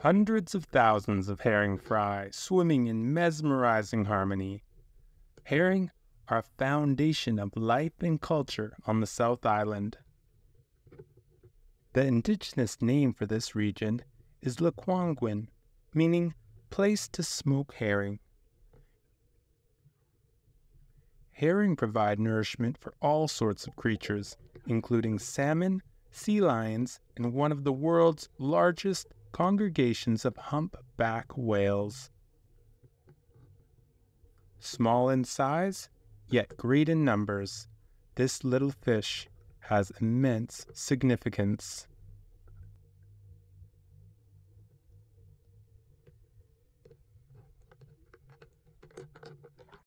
Hundreds of thousands of herring fry swimming in mesmerizing harmony. Herring are a foundation of life and culture on the South Island. The indigenous name for this region is Lekwungen, meaning place to smoke herring. Herring provide nourishment for all sorts of creatures, including salmon, sea lions, and one of the world's largest congregations of humpback whales. Small in size, yet great in numbers, this little fish has immense significance.